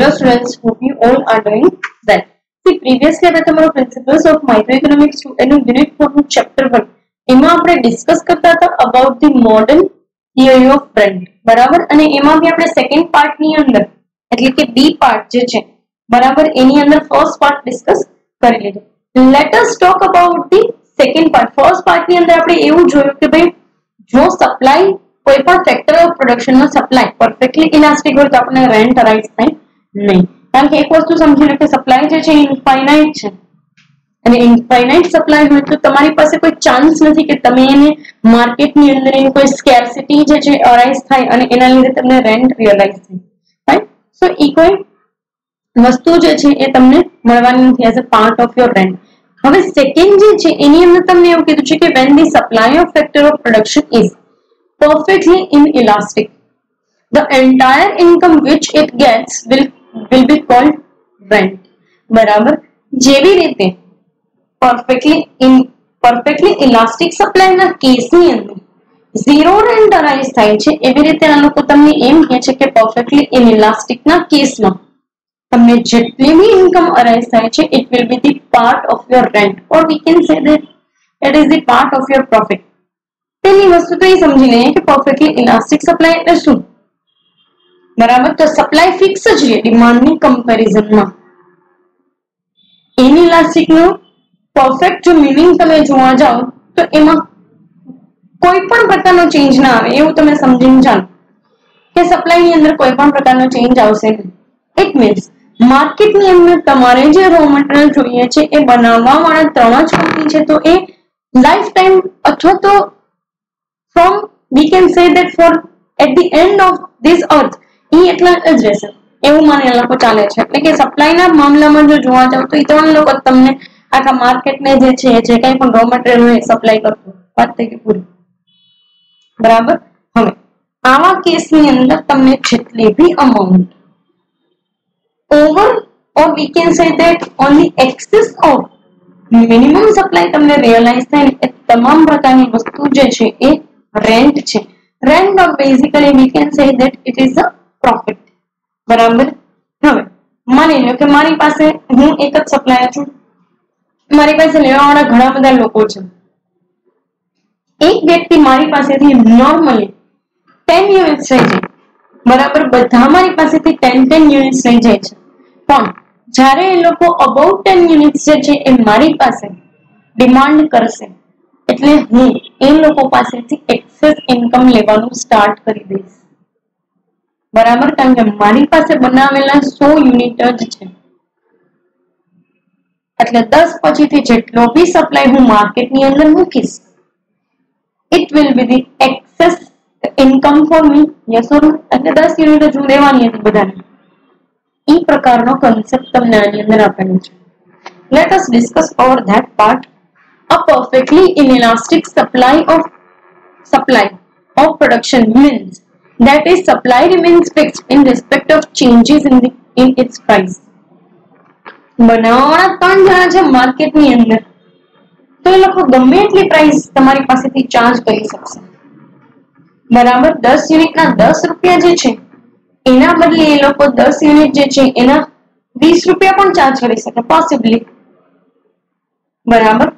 Hello students, hope you all are doing well. See, previously આપણે તમારું principles of micro economics એનું unit four નું chapter one એમાં આપણે ડિસ્કસ કરતા હતા about the modern theory of rent બરાબર અને એમાં બી આપણે સેકન્ડ પાર્ટ ની અંદર એટલે કે બી પાર્ટ જે છે બરાબર એની અંદર ફર્સ્ટ પાર્ટ ડિસ્કસ કરી લીધું let us talk about the second part first part ની અંદર આપણે એવું જોયું કે ભાઈ જો સપ્લાય કોઈ પણ factor of production no supply perfectly elastic હોય તો આપણને રેન્ટ અરાઇઝ થાય નહીં કારણ કે એક વસ્તુ સમજી લો કે સપ્લાય જે છે ઇનફાઇનાઇટ છે અને ઇનફાઇનાઇટ સપ્લાય હોય તો તમારી પાસે કોઈ ચાન્સ નથી કે તમે એને માર્કેટની અંદર એની કોઈ સ્કેરસિટી જે છે અરાઇઝ થાય અને એના લીધે તમને રેન્ટ રિયલાઇઝ થાય રાઈટ સો ઈ કોઈ વસ્તુ જે છે એ તમને મળવાની નથી as a part of your rent હવે સેકન્ડ જે છે એની અંદર તમને એવું કીધું છે કે when the supply of factor of production is perfectly inelastic. The entire income which it gets will will be called rent. બરાબર જેવી રીતે પરફેક્ટલી ઇન પરફેક્ટલી ઇલાસ્ટિક સપ્લાયના કેસની અંદર ઝીરો રેન્ટ અરાઇઝ થાય છે એવી રીતે આ લોકો તમને એમ કહે છે કે પરફેક્ટલી ઇનઇલાસ્ટિકના કેસમાં તમને જેટલી બી ઇન્કમ અરાઇઝ થાય છે it will be the part of your rent or we can say that it is the part of your profit તેની વસ્તુ તો એ સમજી લઈએ કે પરફેક્ટલી ઇલાસ્ટિક સપ્લાય એટલે શું બરાબર? તો સપ્લાય ફિક્સ જ રહે ડિમાન્ડની કમ્પેરિઝનમાં ઇનઇલાસ્ટિક નો પરફેક્ટ જો મિનિંગ તમે જોવા જાઓ, તો એમાં કોઈ પણ પ્રકારનો ચેન્જ ના આવે. એવું તમે સમજીને ચાલો કે સપ્લાયની અંદર કોઈ પણ પ્રકારનો ચેન્જ આવશે નહીં. ઇટ મીન્સ માર્કેટની અંદર તમારે જે રો મટીરિયલ જોઈએ છે, એ બનાવવા વાળા ત્રણ જ કંપની છે, તો એ લાઈફ ટાઈમ અથવા તો from we can say that for at the end of this earth એ એટલા જ રહેશે એવું માની લોકો ચાલે છે એટલે કે સપ્લાયના મામલામાં જો જોવા જાવ તો એ ત્રણ લોકો તમને આખા માર્કેટને જે છે જે કંઈ પણ રો મટીરિયલ હોય સપ્લાય કરતું વાત થઈ ગઈ પૂરી બરાબર હવે આવા કેસની અંદર તમને જેટલી બી amount over or we can say that on the excess of minimum supply તમને રિયલાઇઝ થાય એ તમામ પ્રકારની વસ્તુ જે છે એ રેન્ટ છે rent of basically we can say that it is a profit બરાબર? હવે, માની લો કે મારી પાસે હું એક જ સપ્લાયર છું. મારી પાસે લેવાવાળા ઘણા બધા લોકો છે. એક વ્યક્તિ મારી પાસેથી નોર્મલી ટેન યુનિટ્સ લઈ જાય. બરાબર? બધા મારી પાસેથી ટેન ટેન યુનિટ્સ લઈ જાય છે. પણ જ્યારે એ લોકો અબાઉટ ટેન યુનિટ્સ જે છે એ મારી પાસે ડિમાન્ડ કરશે, એટલે હું એ લોકો પાસેથી એક્સેસ ઇન્કમ લેવાનું સ્ટાર્ટ કરી દઈશ. બરાબર કારણ કે મારી પાસે બનાવેલા સો યુનિટ જ છે એટલે દસ પછીથી જેટલો બી સપ્લાય હું માર્કેટની અંદર મૂકીશ it will be the excess income for me yes or એટલે દસ યુનિટ જ હું લેવાની હતી બધાને એ પ્રકારનો કન્સેપ્ટ તમને આની અંદર આપેલો છે let us discuss over that part a perfectly inelastic supply of supply of production means that is supply remains fixed in respect of changes in the in its price બનાવવાળા ત્રણ જણા છે માર્કેટની અંદર તો એ લોકો ગમે એટલી પ્રાઇસ તમારી પાસેથી ચાર્જ કરી શકશે બરાબર દસ યુનિટના દસ રૂપિયા જે છે એના બદલે એ લોકો દસ યુનિટ જે છે એના વીસ રૂપિયા પણ ચાર્જ કરી શકે પોસિબલી બરાબર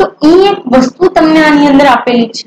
તો એ એક વસ્તુ તમને આની અંદર આપેલી છે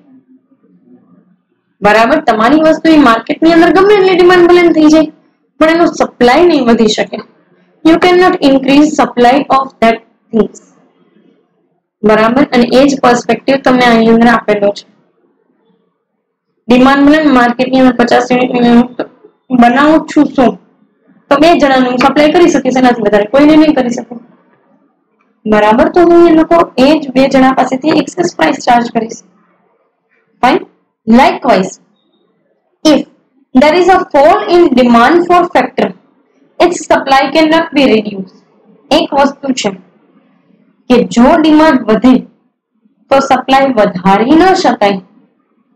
બરાબર? તમારી વસ્તુ એ માર્કેટની અંદર ગમે એટલી ડિમાન્ડ ભલે થઈ જાય, પણ એનો સપ્લાય નહીં વધી શકે. You can not increase supply of that things બરાબર? અને એ જ પર્સપેક્ટિવ તમને આની અંદર આપેલો છે. ડિમાન્ડ ભલે માર્કેટની અંદર પચાસ યુનિટ બનાવું છું શું? તો બે જણાનું સપ્લાય કરી શકીશ, એનાથી વધારે કોઈને નહીં કરી શકું. બરાબર? તો હું એ લોકો એ જ બે જણા પાસેથી એક્સેસ પ્રાઇસ ચાર્જ કરીશ. Fine likewise if there is a fall in demand for factor its supply supply can not be reduce એક વસ્તુ છે કે જો ડિમાન્ડ વધે તો સપ્લાય વધારી ન શકાય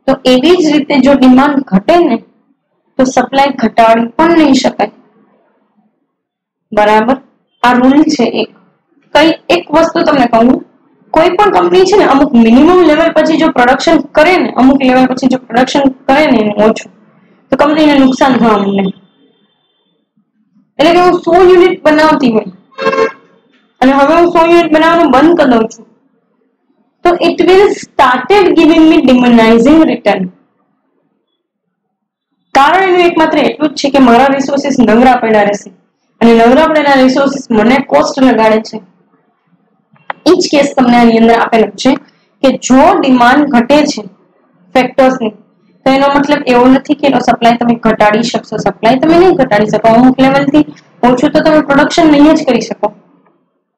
તો એવી જ રીતે જો ડિમાન્ડ ઘટે ને તો સપ્લાય ઘટાડી પણ નહીં શકાય બરાબર આ રૂલ છે એક કઈ એક વસ્તુ તમને કહું કોઈ પણ કંપની છે ને, અમુક મિનિમમ લેવલ પછી જો પ્રોડક્શન કરે ને, અમુક લેવલ પછી જો પ્રોડક્શન કરે ને, એનું ઓછું. તો કંપનીને નુકસાન થવા માંડે. એટલે કે હું સો યુનિટ બનાવતી હોય. અને હવે હું સો યુનિટ બનાવવાનું બંધ કરી દઉં છું. તો it will started giving me diminishing return કારણ એનું એકમાત્ર એટલું જ છે કે મારા રિસોર્સિસ નવરા પડ્યા રહેશે. અને નવરા પડેલા રિસોર્સિસ મને કોસ્ટ લગાડે છે. જ કેસ તમને આની અંદર આપેલો છે કે જો ડિમાન્ડ ઘટે છે ફેક્ટર્સની તો એનો મતલબ એવો નથી કે એનો સપ્લાય તમે ઘટાડી શકશો સપ્લાય તમે નહીં ઘટાડી શકો અમુક લેવલથી ઓછું તો તમે પ્રોડક્શન નહીં જ કરી શકો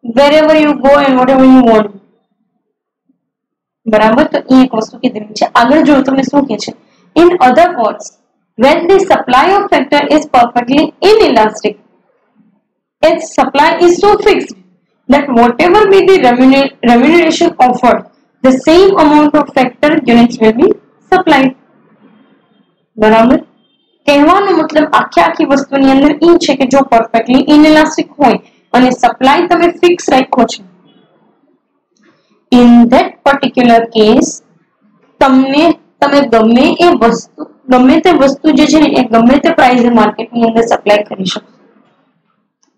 wherever you go and whatever you want બરાબર તો એ એક વસ્તુ કીધેલી છે આગળ જો તમને શું કે છે in other words when the supply of factor is perfectly inelastic its supply is so fixed that whatever be the remuneration offered the same amount of factor units will be supplied બરાબર કહેવાનો મતલબ આખી આખી વસ્તુની અંદર એ છે કે જો પરફેક્ટલી ઇનઇલાસ્ટિક હોય અને સપ્લાય તમે ફિક્સ રાખ્યો છે ઇન ધેટ પર્ટિક્યુલર કેસ તમને તમે ગમે એ વસ્તુ ગમે તે વસ્તુ જે છે ને એ ગમે તે પ્રાઇઝે માર્કેટની અંદર સપ્લાય કરી શકો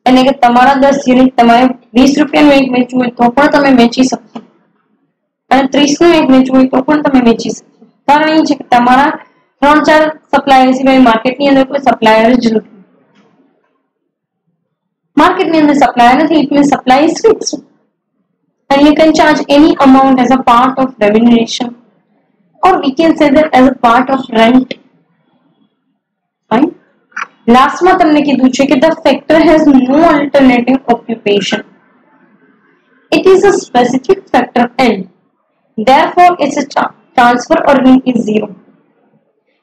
એટલે કે તમારા દસ યુનિટ તમારે વીસ રૂપિયાનું એક વેચવું હોય તો પણ તમે વેચી શકશો અને ત્રીસ નું એક વેચવું હોય તો પણ તમે વેચી શકશો કારણ એ છે કે તમારા ત્રણ ચાર સપ્લાયર સિવાય માર્કેટની અંદર કોઈ સપ્લાયર જ નથી માર્કેટની અંદર સપ્લાયર નથી એટલે supply is fixed and you can charge any amount as a part of remuneration or we can say that as a part of rent fine લાસ્ટમાં તમને કીધું છે કે the factor has no alternative occupation it is a specific factor n therefore its transfer earning is zero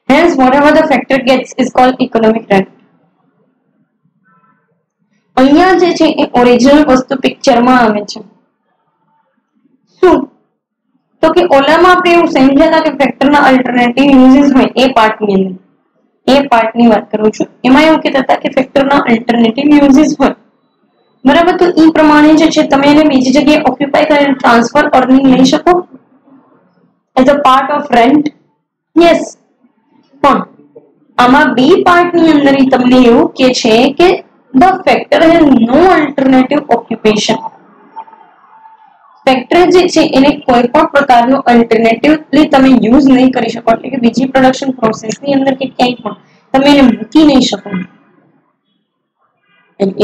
hence whatever the factor gets is called economic rent અહીંયા જે છે એ original વસ્તુ પિક્ચરમાં આવે છે શું તો કે ઓલામાં આપણે એવું સમજ્યા હતા કે ફેક્ટરના અલ્ટરનેટિવ યુઝિસ હોય એ પાર્ટની અંદર એ પાર્ટની વાત કરું છું. એમાં એવું કહેતા હતા કે ફેક્ટરના અલ્ટરનેટિવ યુઝિસ હોય. બરાબર? તો એ પ્રમાણે જે છે, તમે એને બીજી જગ્યાએ ઓક્યુપાય કરીને ટ્રાન્સફર અર્નિંગ લઈ શકો. As a part of rent yes પણ આમાં બી પાર્ટની અંદર તમને એવું કે છે કે the factor has no alternative occupation factor જે છે એને કોઈ પણ પ્રકારનો અલ્ટરનેટિવલી તમે યુઝ નહીં કરી શકો. એટલે કે બીજી પ્રોડક્શન પ્રોસેસની અંદર કે ક્યાંય પણ તમે એને મૂકી નહીં શકો.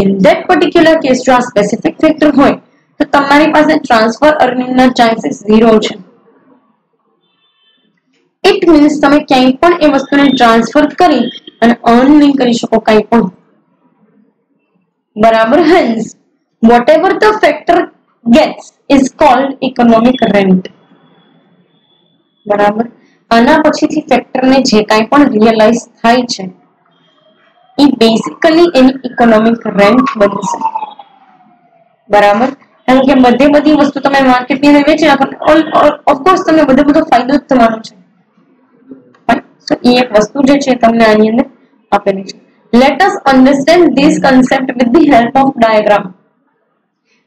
ઇન ધેટ પર્ટિક્યુલર કેસ જો આ સ્પેસિફિક ફેક્ટર હોય, તો તમારી પાસે ટ્રાન્સફર અર્નિંગના ચાન્સીસ ઝીરો છે. ઇટ મીન્સ તમે ક્યાંય પણ એ વસ્તુને ટ્રાન્સફર કરી અને અર્ન નહીં કરી શકો કંઈ પણ. બરાબર? Hence whatever the factor gets is called economic rent બરાબર આના પછીથી ફેક્ટરને જે કાંઈ પણ રિયલાઇઝ થાય છે એ બેસિકલી એની ઇકોનોમિક રેન્ટ બનશે બરાબર કારણ કે બધે બધી વસ્તુ તમે માર્કેટની અંદર વેચી નાખો ઓફકોર્સ તમને બધો બધો ફાયદો જ થવાનો છે સો એ એક વસ્તુ જે છે તમને આની અંદર આપેલી છે let us understand this concept with the help of diagram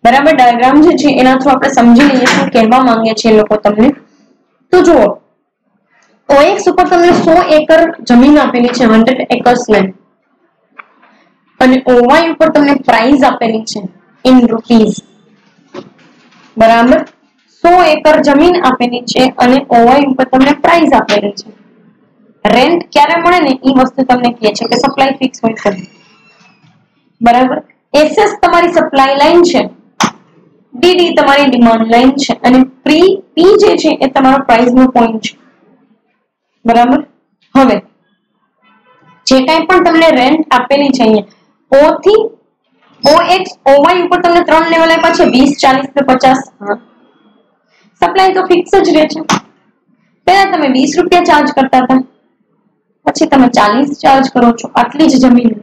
બરાબર? ડાયાગ્રામ જે છે, એના થ્રુ આપણે સમજી લઈએ શું કહેવા માંગે છે લોકો તમને. તો જુઓ ઓએક્સ ઉપર તમને સો એકર જમીન આપેલી છે હંડ્રેડ એકર્સ લેન્ડ અને ઓવાય ઉપર તમને પ્રાઇઝ આપેલી છે ઇન રૂપીઝ બરાબર? સો એકર જમીન આપેલી છે અને ઓવાય ઉપર તમને પ્રાઇઝ આપેલી છે. રેન્ટ ક્યારે મળે ને એ વસ્તુ તમને કહે છે કે સપ્લાય ફિક્સ હોય છે. બરાબર? એસએસ તમારી સપ્લાય લાઈન છે. ડીડી તમારી ડિમાન્ડ લાઈન છે અને પ્રી પી જે છે એ તમારો પ્રાઇસ નો પોઈન્ટ છે બરાબર હવે જે કાંઈ પણ તમને રેન્ટ આપેલી છે અહીંયા ઓ થી ઓ એક્સ ઓ વાય ઉપર તમને ત્રણ લેવલ આપ્યા છે 20 40 ને 50 સપ્લાય તો ફિક્સ જ રહે છે પહેલા તમે 20 રૂપિયા ચાર્જ કરતા હતા પછી તમે 40 ચાર્જ કરો છો આટલી જ જમીન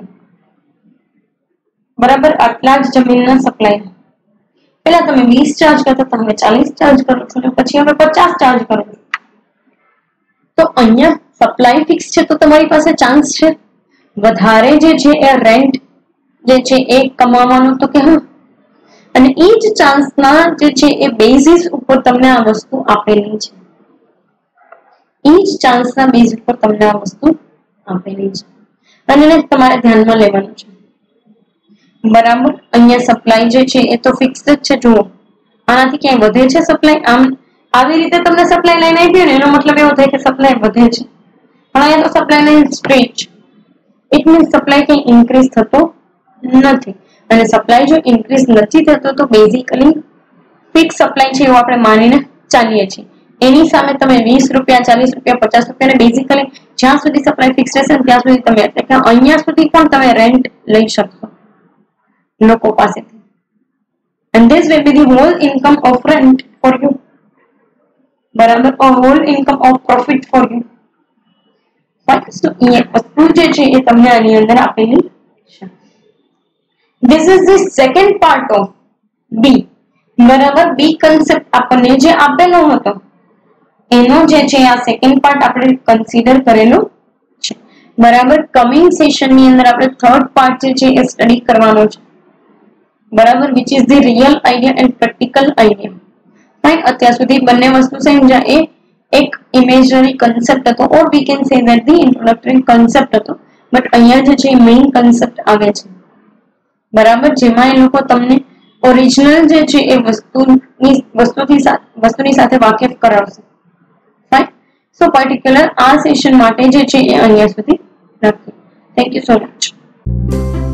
બરાબર આટલા જ જમીનના સપ્લાય પેલા તમે વીસ ચાર્જ કરતા હતા હવે ચાલીસ ચાર્જ કરો છો ને પછી હવે પચાસ ચાર્જ કરો તો અહીંયા સપ્લાય ફિક્સ છે તો તમારી પાસે ચાન્સ છે વધારે જે છે એ રેન્ટ જે છે એ કમાવાનો તો કે હા અને એ જ ચાન્સના જે છે એ બેઝિસ ઉપર તમને આ વસ્તુ આપેલી છે એ જ ચાન્સના બેઝ ઉપર તમને આ વસ્તુ આપેલી છે અને એને તમારે ધ્યાનમાં લેવાનું છે બરાબર? અહીંયા સપ્લાય જે છે એ તો ફિક્સ જ છે, જુઓ. આનાથી ક્યાંય વધે છે સપ્લાય આમ આવી રીતે તમને સપ્લાય લાઈન આપી ને, એનો મતલબ એવો થાય કે સપ્લાય વધે છે. પણ અહીંયા તો સપ્લાય લાઈન સ્ટ્રેટ છે. ઇટ મીન્સ સપ્લાય ક્યાંય ઇન્ક્રીઝ થતો નથી. અને સપ્લાય જો ઇન્ક્રીઝ નથી થતો, તો બેઝિકલી ફિક્સ સપ્લાય છે એવું આપણે માનીને ચાલીએ છીએ. એની સામે તમે વીસ રૂપિયા, ચાલીસ રૂપિયા, પચાસ રૂપિયા બેઝિકલી જ્યાં સુધી સપ્લાય ફિક્સ રહેશે ત્યાં સુધી તમે, એટલે કે અહીંયા સુધી પણ તમે રેન્ટ લઈ શકશો. લોકો પાસેથી and this will be the whole income of rent for you બરાબર or whole income of profit for you તો એ વસ્તુ જે છે એ તમને આની અંદર આપેલી છે this is the second part of b બરાબર બી કન્સેપ્ટ આપણને જે આપેલો હતો એનો જે છે આ સેકન્ડ પાર્ટ આપણે કન્સિડર કરેલો છે બરાબર કમિંગ સેશન ની અંદર આપણે થર્ડ પાર્ટ જે છે એ સ્ટડી કરવાનો છે બરાબર which is the real idea and practical idea fine અત્યાર સુધી બંને વસ્તુ સમજ્યા એ એક ઇમેજનરી કન્સેપ્ટ હતો or we can say that the introductory concept હતો બટ અહીંયા જે છે મેઇન કન્સેપ્ટ આવે છે બરાબર જેમાં એ લોકો તમને ઓરિજિનલ જે છે એ વસ્તુની વસ્તુથી વસ્તુની સાથે વાકેફ કરાવશે ફાઇન સો પર્ટિક્યુલર આ સેશન માટે જે છે એ અહીંયા સુધી રાખીએ થેન્ક યુ સો મચ